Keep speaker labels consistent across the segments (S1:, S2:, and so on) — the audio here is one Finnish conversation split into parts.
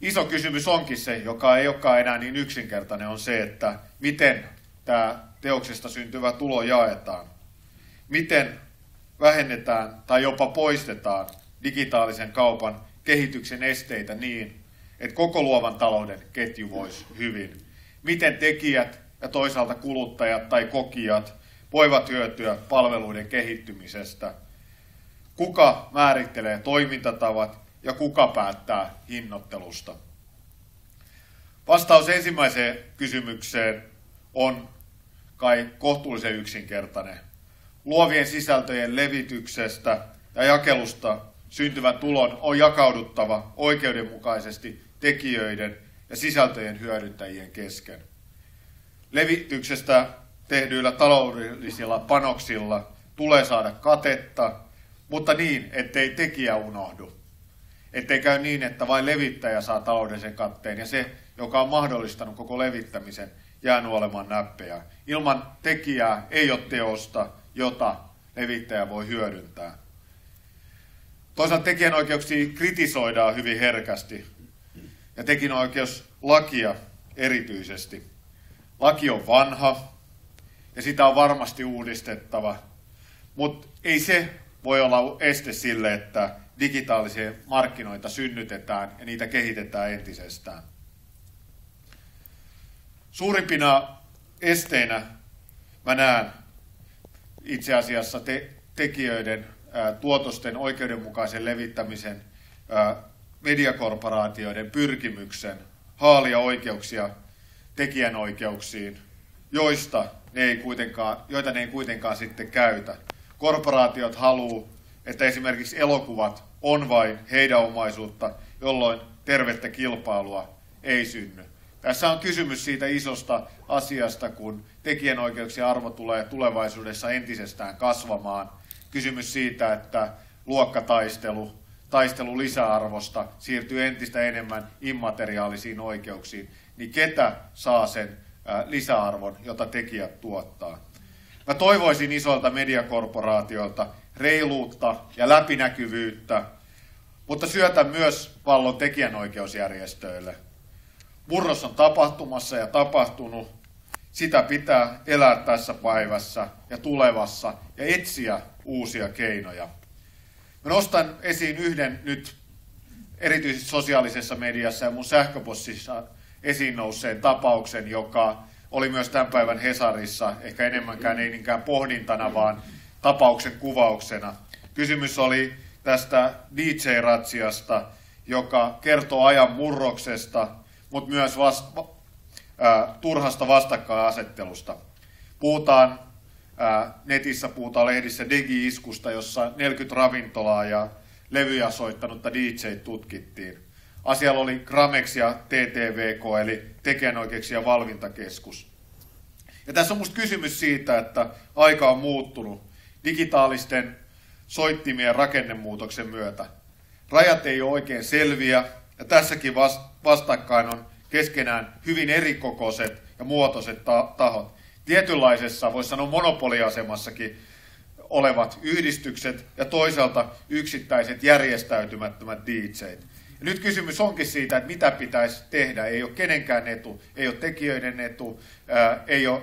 S1: iso kysymys onkin se, joka ei olekaan enää niin yksinkertainen, on se, että miten tämä teoksesta syntyvä tulo jaetaan. Miten vähennetään tai jopa poistetaan digitaalisen kaupan kehityksen esteitä niin, että koko luovan talouden ketju voisi hyvin. Miten tekijät ja toisaalta kuluttajat tai kokijat voivat hyötyä palveluiden kehittymisestä. Kuka määrittelee toimintatavat ja kuka päättää hinnoittelusta? Vastaus ensimmäiseen kysymykseen on kai kohtuullisen yksinkertainen. Luovien sisältöjen levityksestä ja jakelusta syntyvän tulon on jakauduttava oikeudenmukaisesti tekijöiden ja sisältöjen hyödyntäjien kesken. Levityksestä tehdyillä taloudellisilla panoksilla tulee saada katetta, mutta niin, ettei tekijä unohdu. Ettei käy niin, että vain levittäjä saa taloudellisen katteen ja se, joka on mahdollistanut koko levittämisen, jää olemaan näppejä. Ilman tekijää ei ole teosta, jota levittäjä voi hyödyntää. Toisaalta tekijänoikeuksia kritisoidaan hyvin herkästi ja tekijänoikeuslakia erityisesti. Laki on vanha ja sitä on varmasti uudistettava, mutta ei se voi olla este sille, että digitaalisia markkinoita synnytetään ja niitä kehitetään entisestään. Suurimpina esteinä mä näen itse asiassa te- tekijöiden ää, tuotosten oikeudenmukaisen levittämisen ää, mediakorporaatioiden pyrkimyksen haalia oikeuksia tekijänoikeuksiin, joista ne ei kuitenkaan, joita ne ei kuitenkaan sitten käytä. Korporaatiot haluaa, että esimerkiksi elokuvat on vain heidän omaisuutta, jolloin tervettä kilpailua ei synny. Tässä on kysymys siitä isosta asiasta, kun tekijänoikeuksien arvo tulee tulevaisuudessa entisestään kasvamaan. Kysymys siitä, että luokkataistelu, taistelu lisäarvosta siirtyy entistä enemmän immateriaalisiin oikeuksiin, niin ketä saa sen lisäarvon, jota tekijät tuottaa. Mä toivoisin isoilta mediakorporaatioilta reiluutta ja läpinäkyvyyttä, mutta syötän myös pallon tekijänoikeusjärjestöille. Murros on tapahtumassa ja tapahtunut. Sitä pitää elää tässä päivässä ja tulevassa ja etsiä uusia keinoja. Mä nostan esiin yhden nyt erityisesti sosiaalisessa mediassa ja mun sähköpostissa esiin nousseen tapauksen, joka oli myös tämän päivän Hesarissa, ehkä enemmänkään ei niinkään pohdintana, vaan tapauksen kuvauksena. Kysymys oli tästä DJ-ratsiasta, joka kertoo ajan murroksesta, mutta myös vast, äh, turhasta vastakkainasettelusta. Puhutaan äh, netissä, puhutaan lehdissä Digi-iskusta, jossa 40 ravintolaa ja levyjä soittanutta DJ tutkittiin. Asialla oli Gramex ja TTVK, eli tekijänoikeuksien valvintakeskus. Ja tässä on minusta kysymys siitä, että aika on muuttunut digitaalisten soittimien rakennemuutoksen myötä. Rajat ei ole oikein selviä, ja tässäkin vastakkain on keskenään hyvin erikokoiset ja muotoiset tahot. Tietynlaisessa, voisi sanoa monopoliasemassakin, olevat yhdistykset ja toisaalta yksittäiset järjestäytymättömät DJt. Ja nyt kysymys onkin siitä, että mitä pitäisi tehdä. Ei ole kenenkään etu, ei ole tekijöiden etu, ää, ei ole,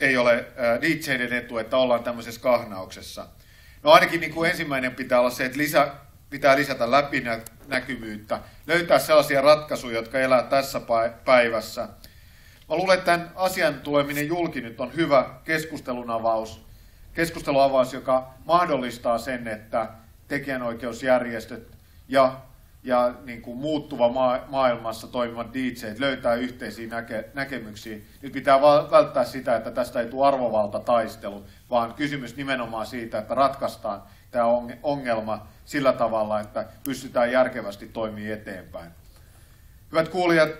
S1: ei ole DJiden etu, että ollaan tämmöisessä kahnauksessa. No ainakin niin kuin ensimmäinen pitää olla se, että lisä, pitää lisätä läpinäkyvyyttä, löytää sellaisia ratkaisuja, jotka elää tässä päivässä. Mä luulen, että tämän asian tuleminen julki nyt on hyvä keskustelun avaus, keskusteluavaus, joka mahdollistaa sen, että tekijänoikeusjärjestöt ja ja niin kuin muuttuva maa, maailmassa toimivat DJt löytää yhteisiä näke, näkemyksiä. Nyt pitää välttää sitä, että tästä ei tule arvovaltataistelu, vaan kysymys nimenomaan siitä, että ratkaistaan tämä ongelma sillä tavalla, että pystytään järkevästi toimimaan eteenpäin. Hyvät kuulijat,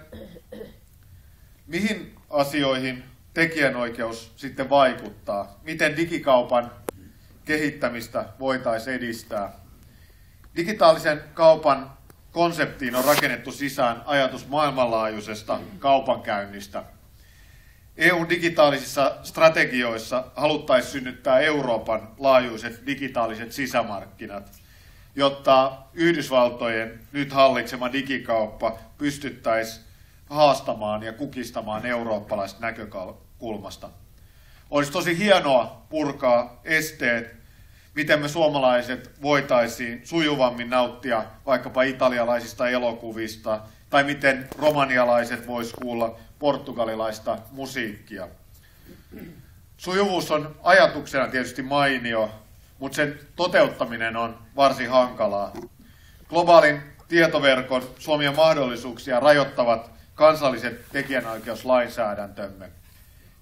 S1: mihin asioihin tekijänoikeus sitten vaikuttaa? Miten digikaupan kehittämistä voitaisiin edistää? Digitaalisen kaupan konseptiin on rakennettu sisään ajatus maailmanlaajuisesta kaupankäynnistä. EUn digitaalisissa strategioissa haluttaisiin synnyttää Euroopan laajuiset digitaaliset sisämarkkinat, jotta Yhdysvaltojen nyt hallitsema digikauppa pystyttäisiin haastamaan ja kukistamaan eurooppalaisesta näkökulmasta. Olisi tosi hienoa purkaa esteet, miten me suomalaiset voitaisiin sujuvammin nauttia vaikkapa italialaisista elokuvista, tai miten romanialaiset vois kuulla portugalilaista musiikkia. Sujuvuus on ajatuksena tietysti mainio, mutta sen toteuttaminen on varsin hankalaa. Globaalin tietoverkon Suomien mahdollisuuksia rajoittavat kansalliset tekijänoikeuslainsäädäntömme.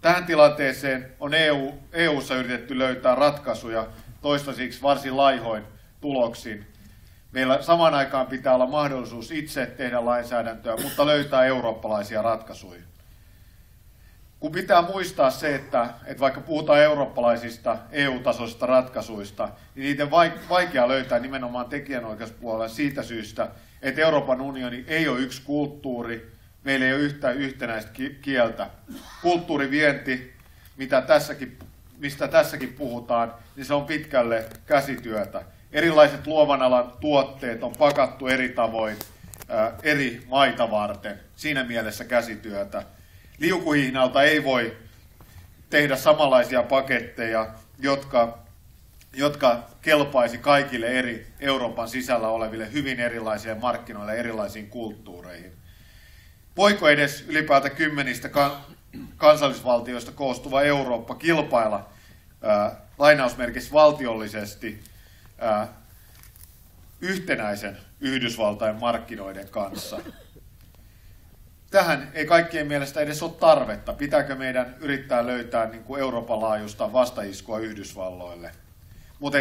S1: Tähän tilanteeseen on EU, EU-ssa yritetty löytää ratkaisuja toistaiseksi varsin laihoin tuloksin. Meillä samaan aikaan pitää olla mahdollisuus itse tehdä lainsäädäntöä, mutta löytää eurooppalaisia ratkaisuja. Kun pitää muistaa se, että, että vaikka puhutaan eurooppalaisista EU-tasoisista ratkaisuista, niin niiden vaikea löytää nimenomaan tekijänoikeuspuolella siitä syystä, että Euroopan unioni ei ole yksi kulttuuri, meillä ei ole yhtä yhtenäistä kieltä. Kulttuurivienti, mitä tässäkin, mistä tässäkin puhutaan, niin se on pitkälle käsityötä. Erilaiset luovan alan tuotteet on pakattu eri tavoin eri maita varten, siinä mielessä käsityötä. Liukuhihnalta ei voi tehdä samanlaisia paketteja, jotka, jotka kelpaisi kaikille eri Euroopan sisällä oleville hyvin erilaisille markkinoille erilaisiin kulttuureihin. Voiko edes ylipäätä kymmenistä kansallisvaltioista koostuva Eurooppa kilpailla ää, lainausmerkissä valtiollisesti ää, yhtenäisen Yhdysvaltain markkinoiden kanssa? Tähän ei kaikkien mielestä edes ole tarvetta. Pitääkö meidän yrittää löytää niin kuin Euroopan laajuista vastaiskua Yhdysvalloille? Mutta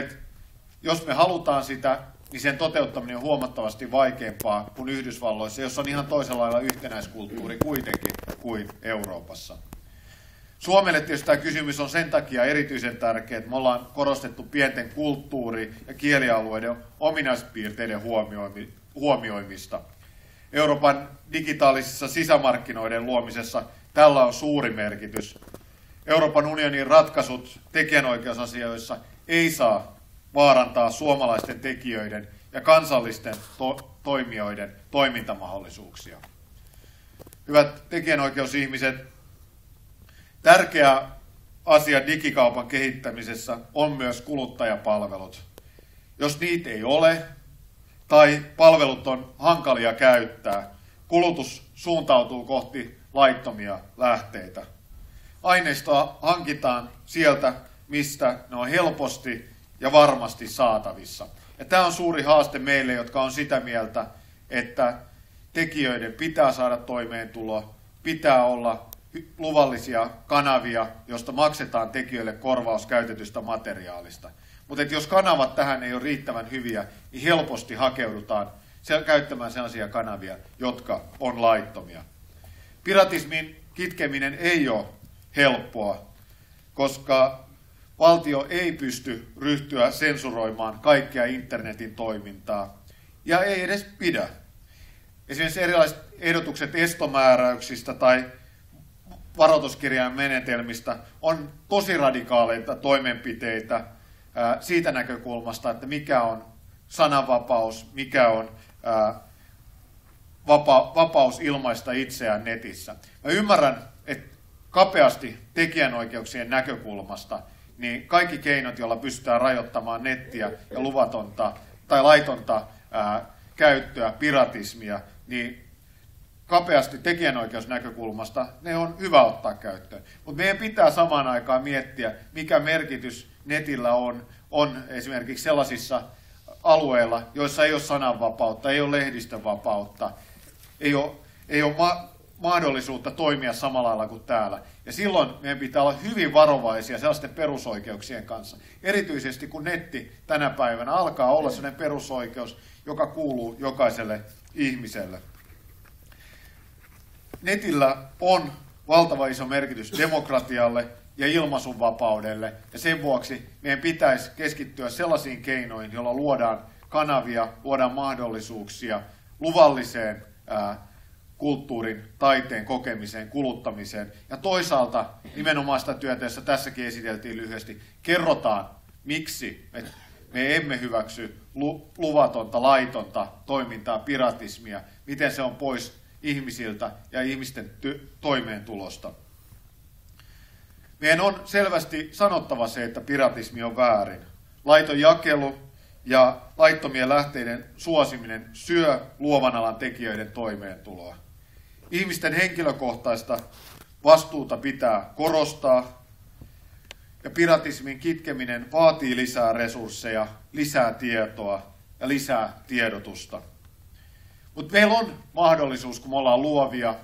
S1: jos me halutaan sitä, niin sen toteuttaminen on huomattavasti vaikeampaa kuin Yhdysvalloissa, jossa on ihan toisella lailla yhtenäiskulttuuri kuitenkin kuin Euroopassa. Suomelle tietysti tämä kysymys on sen takia erityisen tärkeä, että me ollaan korostettu pienten kulttuuri- ja kielialueiden ominaispiirteiden huomioimista. Euroopan digitaalisissa sisämarkkinoiden luomisessa tällä on suuri merkitys. Euroopan unionin ratkaisut tekijänoikeusasioissa ei saa vaarantaa suomalaisten tekijöiden ja kansallisten to- toimijoiden toimintamahdollisuuksia. Hyvät tekijänoikeusihmiset, tärkeä asia digikaupan kehittämisessä on myös kuluttajapalvelut. Jos niitä ei ole tai palvelut on hankalia käyttää, kulutus suuntautuu kohti laittomia lähteitä. Aineistoa hankitaan sieltä, mistä ne on helposti ja varmasti saatavissa. Ja tämä on suuri haaste meille, jotka on sitä mieltä, että tekijöiden pitää saada toimeentulo, pitää olla luvallisia kanavia, josta maksetaan tekijöille korvaus käytetystä materiaalista. Mutta jos kanavat tähän ei ole riittävän hyviä, niin helposti hakeudutaan käyttämään sellaisia kanavia, jotka on laittomia. Piratismin kitkeminen ei ole helppoa, koska valtio ei pysty ryhtyä sensuroimaan kaikkea internetin toimintaa ja ei edes pidä. Esimerkiksi erilaiset ehdotukset estomääräyksistä tai varoituskirjan menetelmistä on tosi radikaaleita toimenpiteitä siitä näkökulmasta, että mikä on sananvapaus, mikä on vapa, vapaus ilmaista itseään netissä. Mä ymmärrän, että kapeasti tekijänoikeuksien näkökulmasta – niin kaikki keinot, joilla pystytään rajoittamaan nettiä ja luvatonta tai laitonta ää, käyttöä, piratismia, niin kapeasti tekijänoikeusnäkökulmasta ne on hyvä ottaa käyttöön. Mutta meidän pitää samaan aikaan miettiä, mikä merkitys netillä on, on esimerkiksi sellaisissa alueilla, joissa ei ole sananvapautta, ei ole lehdistönvapautta, ei ole, ei ole ma- mahdollisuutta toimia samalla lailla kuin täällä. Ja silloin meidän pitää olla hyvin varovaisia sellaisten perusoikeuksien kanssa. Erityisesti kun netti tänä päivänä alkaa olla sellainen perusoikeus, joka kuuluu jokaiselle ihmiselle. Netillä on valtava iso merkitys demokratialle ja ilmaisunvapaudelle, ja sen vuoksi meidän pitäisi keskittyä sellaisiin keinoihin, joilla luodaan kanavia, luodaan mahdollisuuksia luvalliseen ää, kulttuurin, taiteen kokemiseen, kuluttamiseen. Ja toisaalta nimenomaan sitä työtä, jossa tässäkin esiteltiin lyhyesti, kerrotaan, miksi me, me emme hyväksy luvatonta, laitonta toimintaa, piratismia, miten se on pois ihmisiltä ja ihmisten toimeentulosta. Meidän on selvästi sanottava se, että piratismi on väärin. Laiton jakelu ja laittomien lähteiden suosiminen syö luovan alan tekijöiden toimeentuloa. Ihmisten henkilökohtaista vastuuta pitää korostaa, ja piratismin kitkeminen vaatii lisää resursseja, lisää tietoa ja lisää tiedotusta. Mutta meillä on mahdollisuus, kun me ollaan luovia,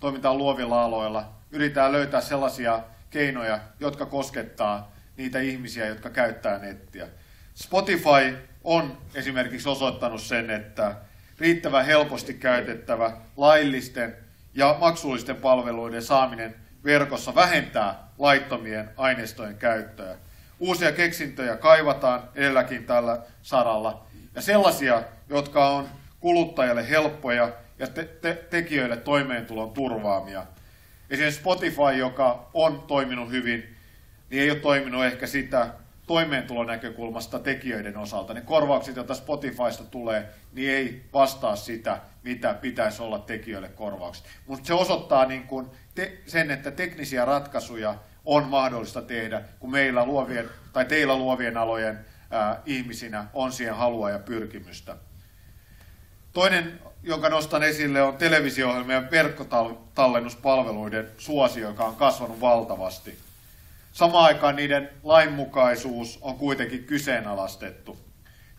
S1: toimitaan luovilla aloilla, yritetään löytää sellaisia keinoja, jotka koskettaa niitä ihmisiä, jotka käyttää nettiä. Spotify on esimerkiksi osoittanut sen, että riittävän helposti käytettävä laillisten ja maksullisten palveluiden saaminen verkossa vähentää laittomien aineistojen käyttöä. Uusia keksintöjä kaivataan edelläkin tällä saralla, ja sellaisia, jotka on kuluttajalle helppoja ja te- te- tekijöille toimeentulon turvaamia. Esimerkiksi Spotify, joka on toiminut hyvin, niin ei ole toiminut ehkä sitä toimeentulon näkökulmasta tekijöiden osalta. Ne korvaukset, joita Spotifysta tulee, niin ei vastaa sitä, mitä pitäisi olla tekijöille korvaukset. Mutta se osoittaa niin kun te, sen, että teknisiä ratkaisuja on mahdollista tehdä, kun meillä luovien, tai teillä luovien alojen ää, ihmisinä on siihen halua ja pyrkimystä. Toinen, jonka nostan esille, on televisio-ohjelmien verkkotallennuspalveluiden suosio, joka on kasvanut valtavasti. Samaan aikaan niiden lainmukaisuus on kuitenkin kyseenalaistettu.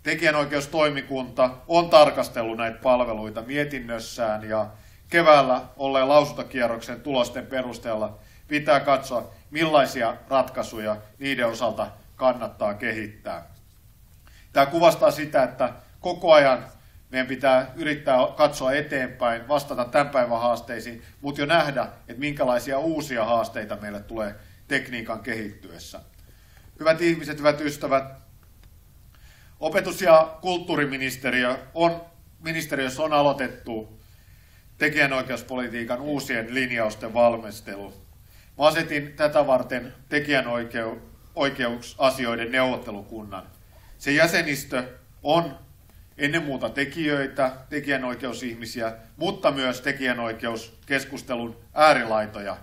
S1: Tekijänoikeustoimikunta on tarkastellut näitä palveluita mietinnössään ja keväällä olleen lausuntakierroksen tulosten perusteella pitää katsoa, millaisia ratkaisuja niiden osalta kannattaa kehittää. Tämä kuvastaa sitä, että koko ajan meidän pitää yrittää katsoa eteenpäin, vastata tämän päivän haasteisiin, mutta jo nähdä, että minkälaisia uusia haasteita meille tulee tekniikan kehittyessä. Hyvät ihmiset, hyvät ystävät, opetus- ja kulttuuriministeriö on, ministeriössä on aloitettu tekijänoikeuspolitiikan uusien linjausten valmistelu. Mä asetin tätä varten tekijänoikeusasioiden neuvottelukunnan. Se jäsenistö on ennen muuta tekijöitä, tekijänoikeusihmisiä, mutta myös tekijänoikeuskeskustelun äärilaitoja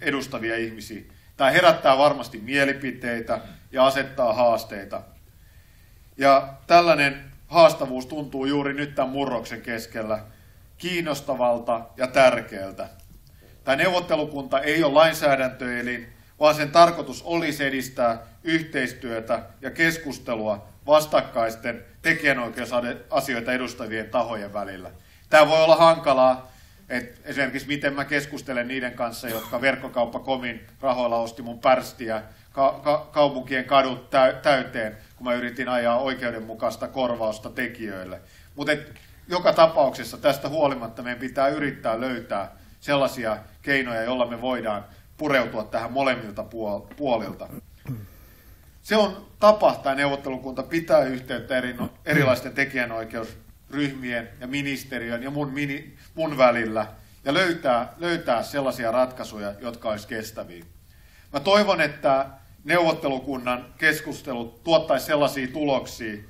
S1: edustavia ihmisiä. Tämä herättää varmasti mielipiteitä ja asettaa haasteita. Ja tällainen haastavuus tuntuu juuri nyt tämän murroksen keskellä kiinnostavalta ja tärkeältä. Tämä neuvottelukunta ei ole lainsäädäntöelin, vaan sen tarkoitus olisi edistää yhteistyötä ja keskustelua vastakkaisten tekijänoikeusasioita edustavien tahojen välillä. Tämä voi olla hankalaa, että esimerkiksi miten mä keskustelen niiden kanssa, jotka verkkokauppa.comin rahoilla osti mun pärstiä ka- ka- kaupunkien kadut täyteen, kun mä yritin ajaa oikeudenmukaista korvausta tekijöille. Mutta joka tapauksessa tästä huolimatta meidän pitää yrittää löytää sellaisia keinoja, joilla me voidaan pureutua tähän molemmilta puolilta. Se on tapa, tämä neuvottelukunta pitää yhteyttä eri, erilaisten tekijänoikeusryhmien ja ministeriön ja mun, mini, mun välillä ja löytää, löytää sellaisia ratkaisuja, jotka olisi kestäviä. Mä toivon, että neuvottelukunnan keskustelut tuottaisi sellaisia tuloksia,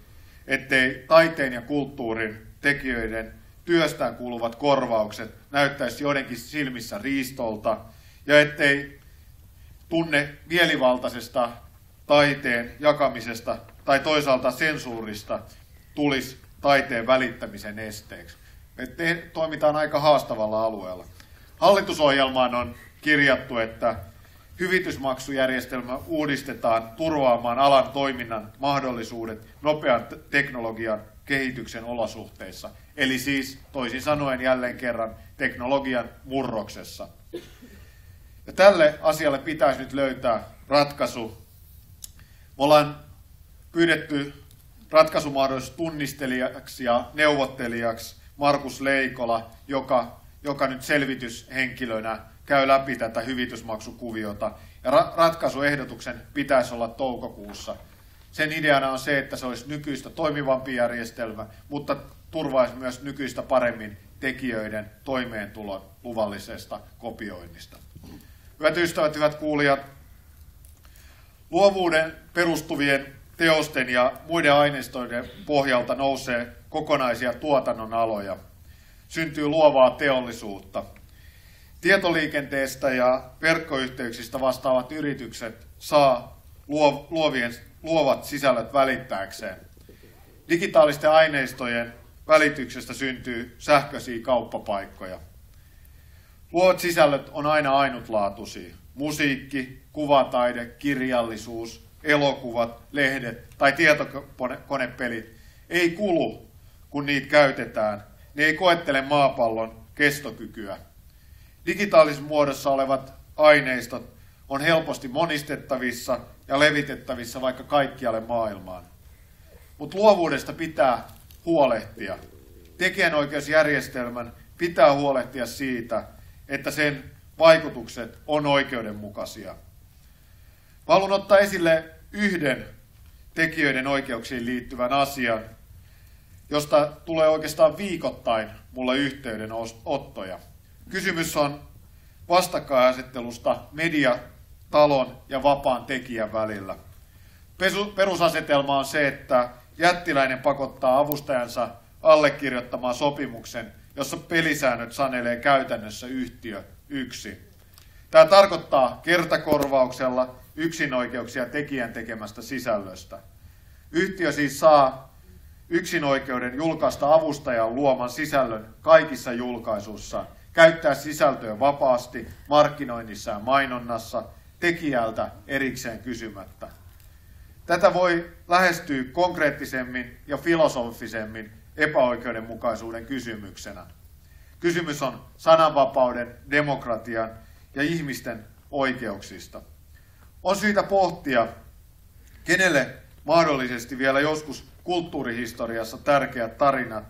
S1: ettei taiteen ja kulttuurin tekijöiden työstään kuuluvat korvaukset näyttäisi joidenkin silmissä riistolta ja ettei tunne mielivaltaisesta taiteen jakamisesta tai toisaalta sensuurista tulisi taiteen välittämisen esteeksi. Me te, toimitaan aika haastavalla alueella. Hallitusohjelmaan on kirjattu, että hyvitysmaksujärjestelmä uudistetaan turvaamaan alan toiminnan mahdollisuudet nopean teknologian kehityksen olosuhteissa. Eli siis toisin sanoen jälleen kerran teknologian murroksessa. Ja tälle asialle pitäisi nyt löytää ratkaisu. Me ollaan pyydetty ratkaisumahdollisuus tunnistelijaksi ja neuvottelijaksi Markus Leikola, joka, joka nyt selvityshenkilönä käy läpi tätä hyvitysmaksukuviota. Ja ra- ratkaisuehdotuksen pitäisi olla toukokuussa. Sen ideana on se, että se olisi nykyistä toimivampi järjestelmä, mutta turvaisi myös nykyistä paremmin tekijöiden toimeentulon luvallisesta kopioinnista. Hyvät ystävät, hyvät kuulijat, luovuuden perustuvien teosten ja muiden aineistoiden pohjalta nousee kokonaisia tuotannon aloja. Syntyy luovaa teollisuutta. Tietoliikenteestä ja verkkoyhteyksistä vastaavat yritykset saa luovien, luovat sisällöt välittääkseen. Digitaalisten aineistojen välityksestä syntyy sähköisiä kauppapaikkoja. Luovat sisällöt on aina ainutlaatuisia. Musiikki, kuvataide, kirjallisuus, elokuvat, lehdet tai tietokonepelit ei kulu, kun niitä käytetään. Ne ei koettele maapallon kestokykyä. Digitaalisessa muodossa olevat aineistot on helposti monistettavissa ja levitettävissä vaikka kaikkialle maailmaan. Mutta luovuudesta pitää huolehtia. Tekijänoikeusjärjestelmän pitää huolehtia siitä, että sen vaikutukset on oikeudenmukaisia. Mä haluan ottaa esille yhden tekijöiden oikeuksiin liittyvän asian, josta tulee oikeastaan viikoittain mulle yhteydenottoja. Kysymys on vastakkainasettelusta media, talon ja vapaan tekijän välillä. Perusasetelma on se, että jättiläinen pakottaa avustajansa allekirjoittamaan sopimuksen, jossa pelisäännöt sanelee käytännössä yhtiö yksi. Tämä tarkoittaa kertakorvauksella yksinoikeuksia tekijän tekemästä sisällöstä. Yhtiö siis saa yksinoikeuden julkaista avustajan luoman sisällön kaikissa julkaisuissa, käyttää sisältöä vapaasti markkinoinnissa ja mainonnassa, tekijältä erikseen kysymättä. Tätä voi lähestyä konkreettisemmin ja filosofisemmin epäoikeudenmukaisuuden kysymyksenä. Kysymys on sananvapauden, demokratian ja ihmisten oikeuksista. On syytä pohtia, kenelle mahdollisesti vielä joskus kulttuurihistoriassa tärkeät tarinat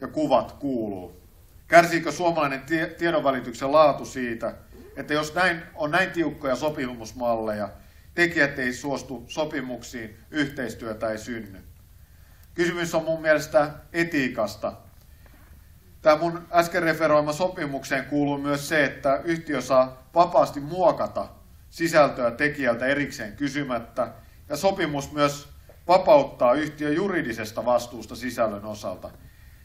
S1: ja kuvat kuuluu. Kärsiikö suomalainen tiedonvälityksen laatu siitä, että jos näin, on näin tiukkoja sopimusmalleja, tekijät ei suostu sopimuksiin, yhteistyötä ei synny. Kysymys on mun mielestä etiikasta. Tämä mun äsken referoima sopimukseen kuuluu myös se, että yhtiö saa vapaasti muokata sisältöä tekijältä erikseen kysymättä, ja sopimus myös vapauttaa yhtiön juridisesta vastuusta sisällön osalta.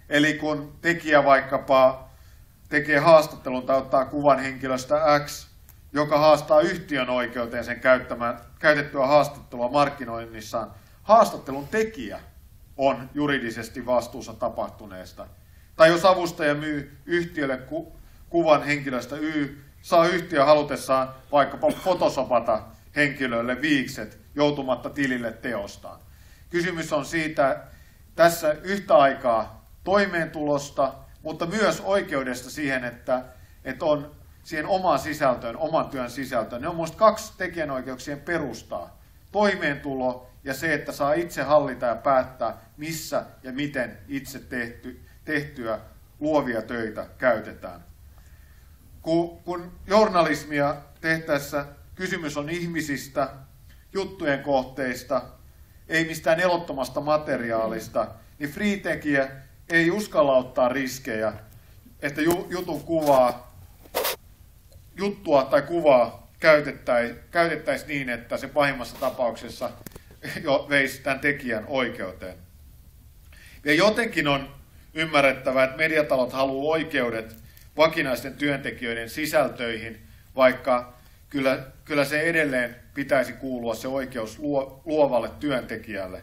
S1: Eli kun tekijä vaikkapa tekee haastattelun tai ottaa kuvan henkilöstä X, joka haastaa yhtiön oikeuteen sen käyttämään, käytettyä haastattelua markkinoinnissaan, haastattelun tekijä on juridisesti vastuussa tapahtuneesta. Tai jos avustaja myy yhtiölle ku, kuvan henkilöstä Y, saa yhtiö halutessaan vaikkapa fotosopata henkilölle viikset joutumatta tilille teostaan. Kysymys on siitä tässä yhtä aikaa toimeentulosta, mutta myös oikeudesta siihen, että, että on siihen omaan sisältöön, oman työn sisältöön. Ne on minusta kaksi tekijänoikeuksien perustaa. Toimeentulo ja se, että saa itse hallita ja päättää, missä ja miten itse tehty, tehtyä luovia töitä käytetään. Kun, kun journalismia tehtäessä kysymys on ihmisistä, juttujen kohteista, ei mistään elottomasta materiaalista, niin free-tekijä ei uskalla ottaa riskejä, että jutun kuvaa, juttua tai kuvaa käytettäisiin käytettäisi niin, että se pahimmassa tapauksessa jo veisi tämän tekijän oikeuteen. Ja jotenkin on ymmärrettävää, että mediatalot haluaa oikeudet vakinaisten työntekijöiden sisältöihin, vaikka kyllä, kyllä se edelleen pitäisi kuulua se oikeus luovalle työntekijälle.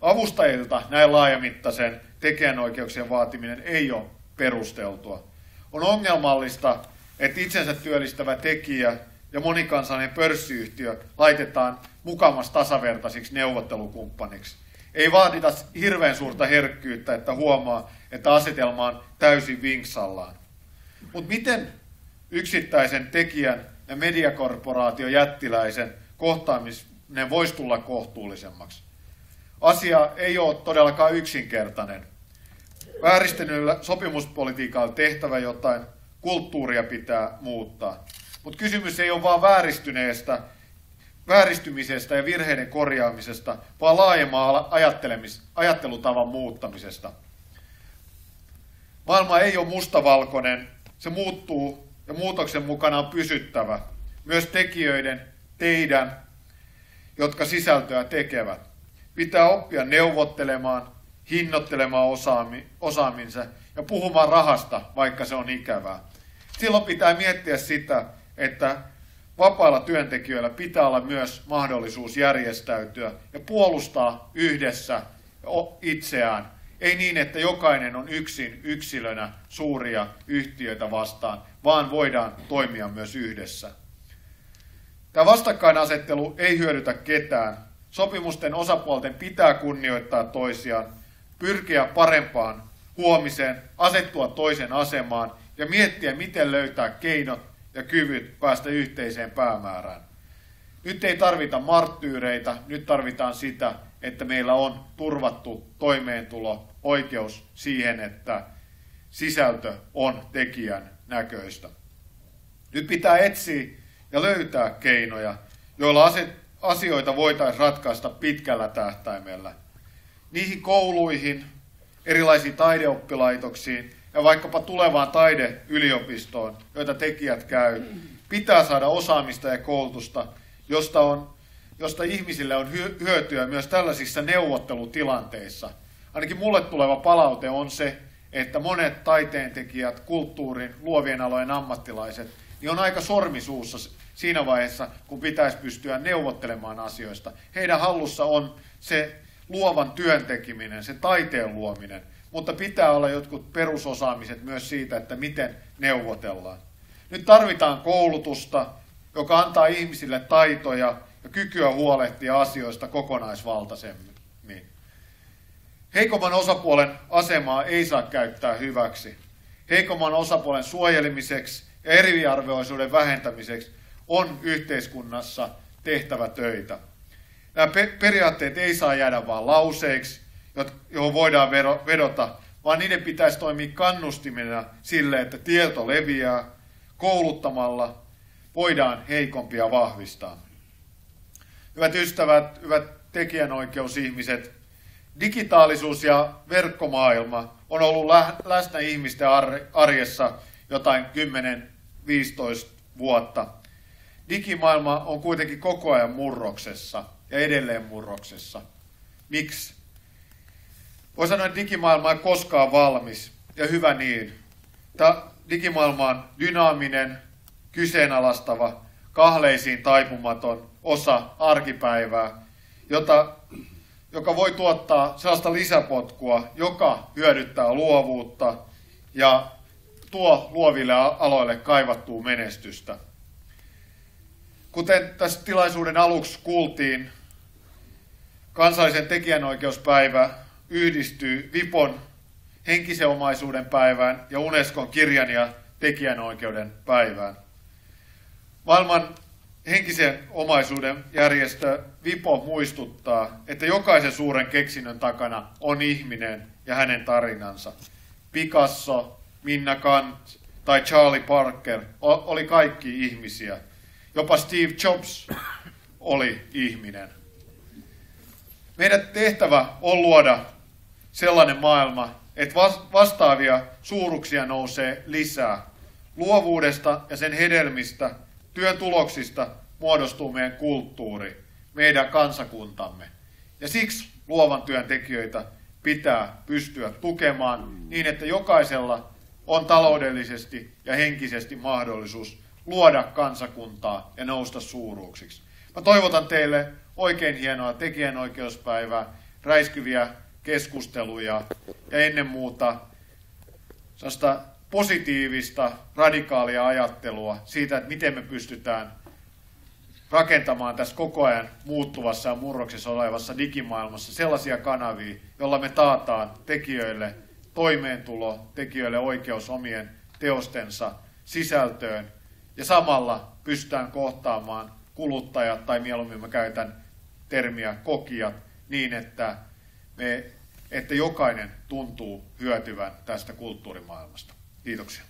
S1: Avustajilta näin laajamittaisen tekijänoikeuksien vaatiminen ei ole perusteltua. On ongelmallista, että itsensä työllistävä tekijä ja monikansallinen pörssiyhtiö laitetaan mukamas tasavertaisiksi neuvottelukumppaniksi. Ei vaadita hirveän suurta herkkyyttä, että huomaa, että asetelma on täysin vinksallaan. Mutta miten yksittäisen tekijän ja mediakorporaation jättiläisen kohtaaminen voisi tulla kohtuullisemmaksi? Asia ei ole todellakaan yksinkertainen. Vääristyneellä sopimuspolitiikalla tehtävä jotain, kulttuuria pitää muuttaa. Mutta kysymys ei ole vain vääristyneestä, vääristymisestä ja virheiden korjaamisesta, vaan laajemmaa ajattelutavan muuttamisesta. Maailma ei ole mustavalkoinen, se muuttuu ja muutoksen mukana on pysyttävä. Myös tekijöiden, teidän, jotka sisältöä tekevät. Pitää oppia neuvottelemaan, hinnoittelemaan osaami, osaaminsa ja puhumaan rahasta, vaikka se on ikävää. Silloin pitää miettiä sitä, että vapailla työntekijöillä pitää olla myös mahdollisuus järjestäytyä ja puolustaa yhdessä itseään. Ei niin, että jokainen on yksin yksilönä suuria yhtiöitä vastaan, vaan voidaan toimia myös yhdessä. Tämä vastakkainasettelu ei hyödytä ketään. Sopimusten osapuolten pitää kunnioittaa toisiaan, pyrkiä parempaan huomiseen, asettua toisen asemaan ja miettiä, miten löytää keinot ja kyvyt päästä yhteiseen päämäärään. Nyt ei tarvita marttyyreitä, nyt tarvitaan sitä, että meillä on turvattu toimeentulo, oikeus siihen, että sisältö on tekijän näköistä. Nyt pitää etsiä ja löytää keinoja, joilla asioita voitaisiin ratkaista pitkällä tähtäimellä. Niihin kouluihin, erilaisiin taideoppilaitoksiin ja vaikkapa tulevaan taideyliopistoon, joita tekijät käy, pitää saada osaamista ja koulutusta, josta, on, josta ihmisille on hyötyä myös tällaisissa neuvottelutilanteissa. Ainakin mulle tuleva palaute on se, että monet taiteentekijät, kulttuurin, luovien alojen ammattilaiset, niin on aika sormisuussa siinä vaiheessa, kun pitäisi pystyä neuvottelemaan asioista. Heidän hallussa on se luovan työn tekeminen, se taiteen luominen, mutta pitää olla jotkut perusosaamiset myös siitä, että miten neuvotellaan. Nyt tarvitaan koulutusta, joka antaa ihmisille taitoja ja kykyä huolehtia asioista kokonaisvaltaisemmin. Heikomman osapuolen asemaa ei saa käyttää hyväksi. Heikomman osapuolen suojelemiseksi ja eriarvoisuuden vähentämiseksi on yhteiskunnassa tehtävä töitä. Nämä periaatteet ei saa jäädä vain lauseiksi, johon voidaan vedota, vaan niiden pitäisi toimia kannustimena sille, että tieto leviää, kouluttamalla voidaan heikompia vahvistaa. Hyvät ystävät, hyvät tekijänoikeusihmiset, digitaalisuus ja verkkomaailma on ollut läsnä ihmisten arjessa jotain 10-15 vuotta. Digimaailma on kuitenkin koko ajan murroksessa ja edelleen murroksessa. Miksi? Voi sanoa, että digimaailma ei koskaan valmis, ja hyvä niin. Tämä digimaailma on dynaaminen, kyseenalastava, kahleisiin taipumaton osa arkipäivää, jota, joka voi tuottaa sellaista lisäpotkua, joka hyödyttää luovuutta ja tuo luoville aloille kaivattua menestystä. Kuten tässä tilaisuuden aluksi kuultiin, kansallisen tekijänoikeuspäivä yhdistyy VIPON henkisen omaisuuden päivään ja Unescon kirjan ja tekijänoikeuden päivään. Maailman henkisen omaisuuden järjestö VIPO muistuttaa, että jokaisen suuren keksinnön takana on ihminen ja hänen tarinansa. Picasso, Minna Kant tai Charlie Parker oli kaikki ihmisiä. Jopa Steve Jobs oli ihminen. Meidän tehtävä on luoda sellainen maailma, että vastaavia suuruksia nousee lisää. Luovuudesta ja sen hedelmistä, työn tuloksista muodostuu meidän kulttuuri, meidän kansakuntamme. Ja siksi luovan työn tekijöitä pitää pystyä tukemaan niin, että jokaisella on taloudellisesti ja henkisesti mahdollisuus luoda kansakuntaa ja nousta suuruuksiksi. Mä toivotan teille oikein hienoa tekijänoikeuspäivää, räiskyviä keskusteluja ja ennen muuta sellaista positiivista, radikaalia ajattelua siitä, että miten me pystytään rakentamaan tässä koko ajan muuttuvassa ja murroksessa olevassa digimaailmassa sellaisia kanavia, joilla me taataan tekijöille toimeentulo, tekijöille oikeus omien teostensa sisältöön. Ja samalla pystytään kohtaamaan kuluttajat, tai mieluummin mä käytän termiä kokijat, niin että, me, että jokainen tuntuu hyötyvän tästä kulttuurimaailmasta. Kiitoksia.